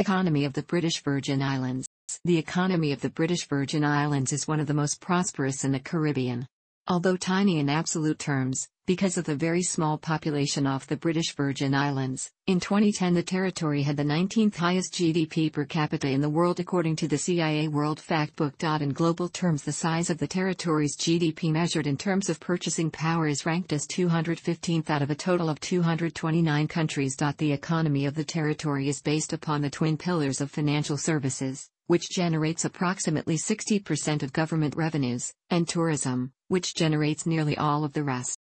Economy of the British Virgin Islands The economy of the British Virgin Islands is one of the most prosperous in the Caribbean. Although tiny in absolute terms, because of the very small population off the British Virgin Islands, in 2010 the territory had the 19th highest GDP per capita in the world according to the CIA World Factbook. In global terms, the size of the territory's GDP measured in terms of purchasing power is ranked as 215th out of a total of 229 countries. The economy of the territory is based upon the twin pillars of financial services, which generates approximately 60% of government revenues, and tourism, which generates nearly all of the rest.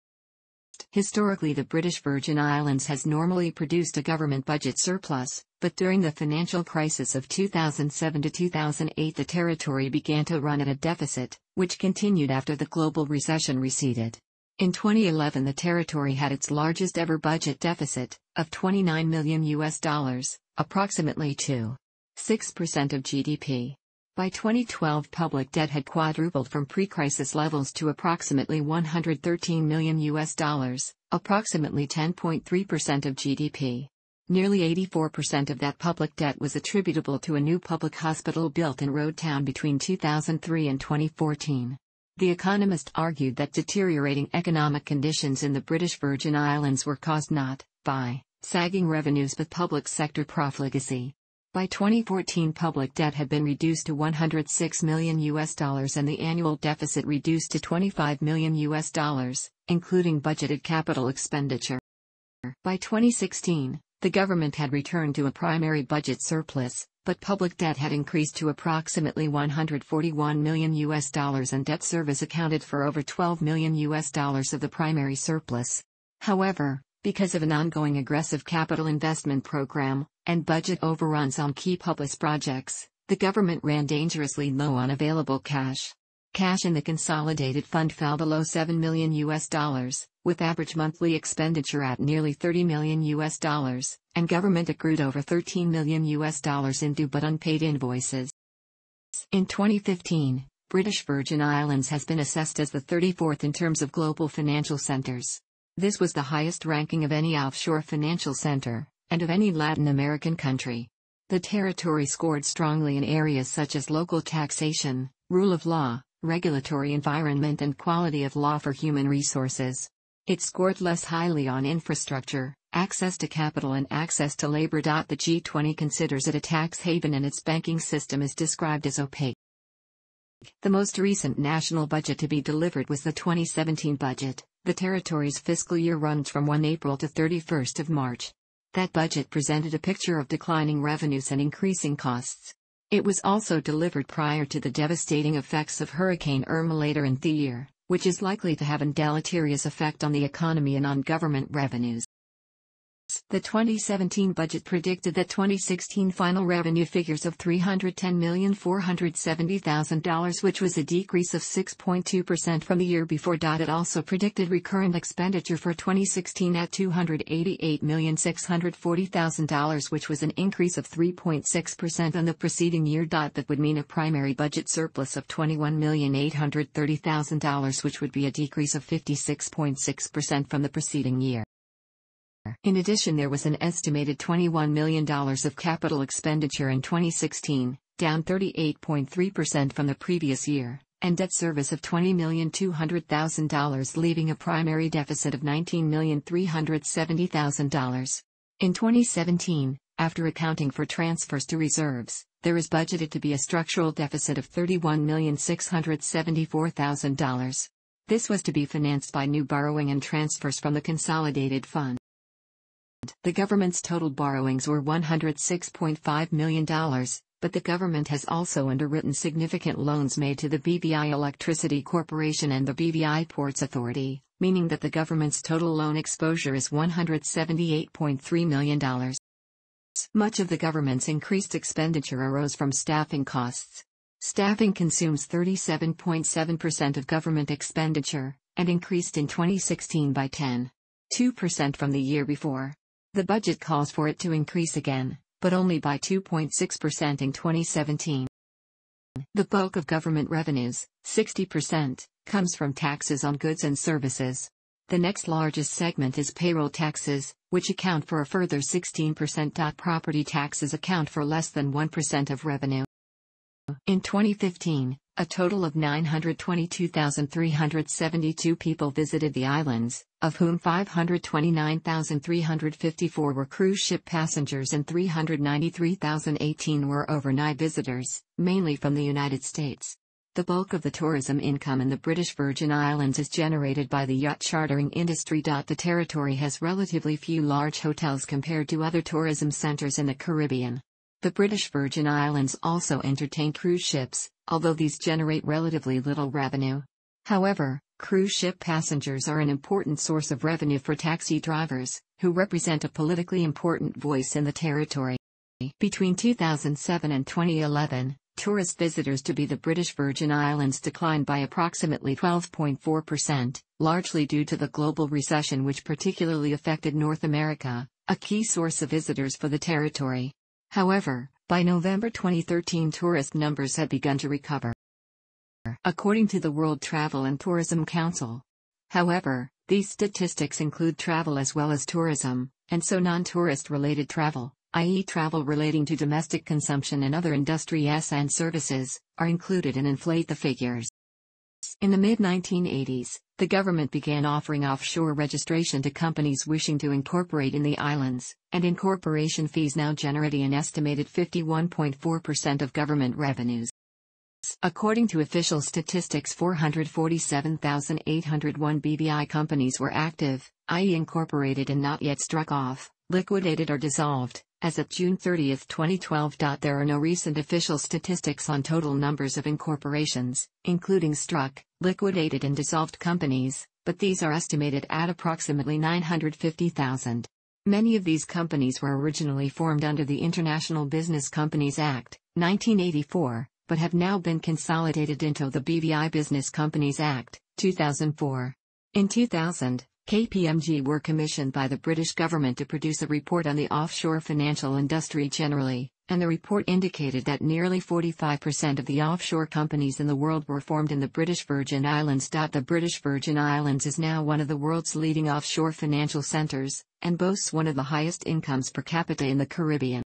Historically, the British Virgin Islands has normally produced a government budget surplus, but during the financial crisis of 2007 to 2008, the territory began to run at a deficit, which continued after the global recession receded. In 2011, the territory had its largest ever budget deficit of 29 million US dollars, approximately 2.6% of GDP. By 2012 public debt had quadrupled from pre-crisis levels to approximately 113 million US dollars, approximately 10.3% of GDP. Nearly 84% of that public debt was attributable to a new public hospital built in Road Town between 2003 and 2014. The Economist argued that deteriorating economic conditions in the British Virgin Islands were caused not by sagging revenues but public sector profligacy. By 2014 public debt had been reduced to 106 million US dollars and the annual deficit reduced to 25 million US dollars, including budgeted capital expenditure. By 2016, the government had returned to a primary budget surplus, but public debt had increased to approximately 141 million US dollars and debt service accounted for over 12 million US dollars of the primary surplus. However, because of an ongoing aggressive capital investment program, and budget overruns on key public projects, the government ran dangerously low on available cash. Cash in the consolidated fund fell below 7 million US dollars, with average monthly expenditure at nearly 30 million US dollars, and government accrued over 13 million US dollars in due but unpaid invoices. In 2015, British Virgin Islands has been assessed as the 34th in terms of global financial centers. This was the highest ranking of any offshore financial center and of any Latin American country. The territory scored strongly in areas such as local taxation, rule of law, regulatory environment, and quality of law for human resources. It scored less highly on infrastructure, access to capital, and access to labor. The G20 considers it a tax haven and its banking system is described as opaque. The most recent national budget to be delivered was the 2017 budget. The territory's fiscal year runs from 1 April to 31 March. That budget presented a picture of declining revenues and increasing costs. It was also delivered prior to the devastating effects of Hurricane Irma later in the year, which is likely to have a deleterious effect on the economy and on government revenues. The 2017 budget predicted that 2016 final revenue figures of $310,470,000 which was a decrease of 6.2% from the year before. It also predicted recurrent expenditure for 2016 at $288,640,000 which was an increase of 3.6% on the preceding year. That would mean a primary budget surplus of $21,830,000 which would be a decrease of 56.6% from the preceding year. In addition, there was an estimated $21 million of capital expenditure in 2016, down 38.3% from the previous year, and debt service of $20,200,000, leaving a primary deficit of $19,370,000. In 2017, after accounting for transfers to reserves, there is budgeted to be a structural deficit of $31,674,000. This was to be financed by new borrowing and transfers from the Consolidated Fund. The government's total borrowings were $106.5 million, but the government has also underwritten significant loans made to the BVI Electricity Corporation and the BVI Ports Authority, meaning that the government's total loan exposure is $178.3 million. Much of the government's increased expenditure arose from staffing costs. Staffing consumes 37.7% of government expenditure, and increased in 2016 by 10.2% from the year before. The budget calls for it to increase again, but only by 2.6% in 2017. The bulk of government revenues, 60%, comes from taxes on goods and services. The next largest segment is payroll taxes, which account for a further 16%. Property taxes account for less than 1% of revenue. In 2015, a total of 922,372 people visited the islands, of whom 529,354 were cruise ship passengers and 393,018 were overnight visitors, mainly from the United States. The bulk of the tourism income in the British Virgin Islands is generated by the yacht chartering industry. The territory has relatively few large hotels compared to other tourism centers in the Caribbean. The British Virgin Islands also entertain cruise ships, although these generate relatively little revenue. However, cruise ship passengers are an important source of revenue for taxi drivers, who represent a politically important voice in the territory. Between 2007 and 2011, tourist visitors to be the British Virgin Islands declined by approximately 12.4%, largely due to the global recession which particularly affected North America, a key source of visitors for the territory. However, by November 2013 tourist numbers had begun to recover. According to the World Travel and Tourism Council. However, these statistics include travel as well as tourism, and so non-tourist related travel, i.e. travel relating to domestic consumption and other industries and services, are included and inflate the figures. In the mid-1980s, the government began offering offshore registration to companies wishing to incorporate in the islands, and incorporation fees now generate an estimated 51.4% of government revenues. According to official statistics 447,801 BVI companies were active, i.e. incorporated and not yet struck off, liquidated or dissolved, as of June 30, 2012. There are no recent official statistics on total numbers of incorporations, including struck, liquidated, and dissolved companies, but these are estimated at approximately 950,000. Many of these companies were originally formed under the International Business Companies Act, 1984, but have now been consolidated into the BVI Business Companies Act, 2004. In 2000, KPMG were commissioned by the British government to produce a report on the offshore financial industry generally, and the report indicated that nearly 45% of the offshore companies in the world were formed in the British Virgin Islands. The British Virgin Islands is now one of the world's leading offshore financial centers, and boasts one of the highest incomes per capita in the Caribbean.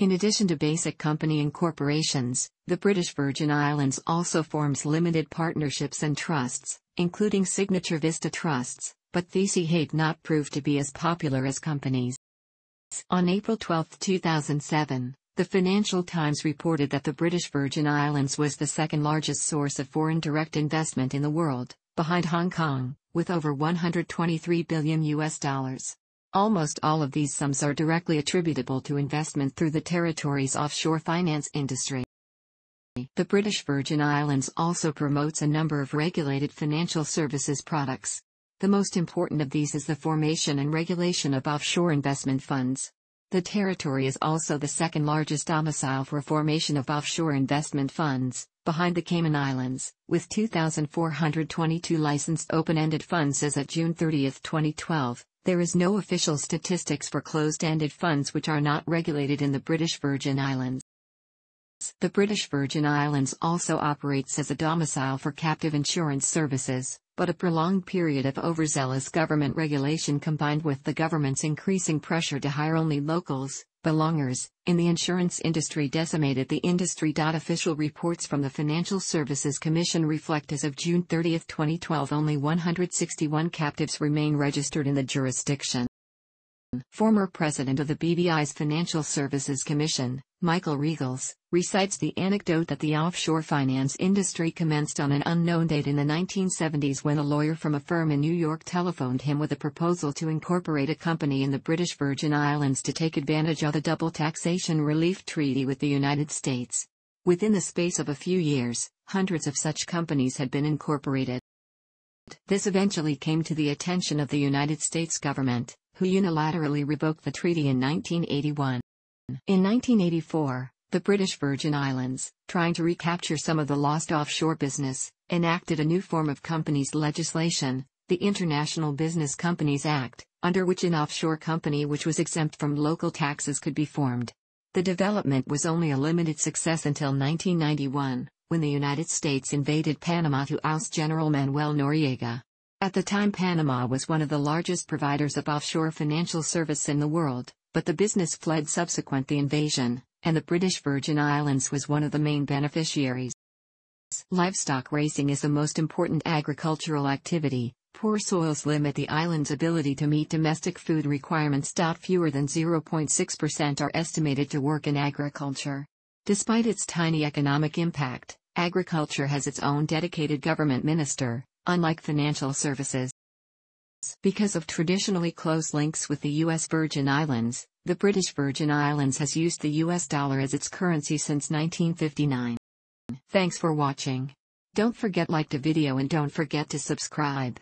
In addition to basic company incorporations, the British Virgin Islands also forms limited partnerships and trusts, including Signature Vista Trusts, but these had not proved to be as popular as companies. On April 12, 2007, the Financial Times reported that the British Virgin Islands was the second largest source of foreign direct investment in the world, behind Hong Kong, with over 123 billion US dollars. Almost all of these sums are directly attributable to investment through the territory's offshore finance industry. The British Virgin Islands also promotes a number of regulated financial services products. The most important of these is the formation and regulation of offshore investment funds. The territory is also the second largest domicile for formation of offshore investment funds, behind the Cayman Islands, with 2,422 licensed open-ended funds as of June 30, 2012. There is no official statistics for closed-ended funds which are not regulated in the British Virgin Islands. The British Virgin Islands also operates as a domicile for captive insurance services, but a prolonged period of overzealous government regulation combined with the government's increasing pressure to hire only locals, belongers, in the insurance industry decimated the industry. Official reports from the Financial Services Commission reflect as of June 30, 2012 only 161 captives remain registered in the jurisdiction. Former president of the BVI's Financial Services Commission, Michael Riegels, recites the anecdote that the offshore finance industry commenced on an unknown date in the 1970s when a lawyer from a firm in New York telephoned him with a proposal to incorporate a company in the British Virgin Islands to take advantage of the double taxation relief treaty with the United States. Within the space of a few years, hundreds of such companies had been incorporated. This eventually came to the attention of the United States government, who unilaterally revoked the treaty in 1981. In 1984, the British Virgin Islands, trying to recapture some of the lost offshore business, enacted a new form of companies legislation, the International Business Companies Act, under which an offshore company which was exempt from local taxes could be formed. The development was only a limited success until 1991, when the United States invaded Panama to oust General Manuel Noriega. At the time Panama was one of the largest providers of offshore financial service in the world, but the business fled subsequent the invasion, and the British Virgin Islands was one of the main beneficiaries. Livestock raising is the most important agricultural activity. Poor soils limit the island's ability to meet domestic food requirements. Fewer than 0.6% are estimated to work in agriculture. Despite its tiny economic impact, agriculture has its own dedicated government minister, unlike financial services. Because of traditionally close links with the U.S. Virgin Islands, the British Virgin Islands has used the U.S. dollar as its currency since 1959. Thanks for watching. Don't forget like the video and don't forget to subscribe.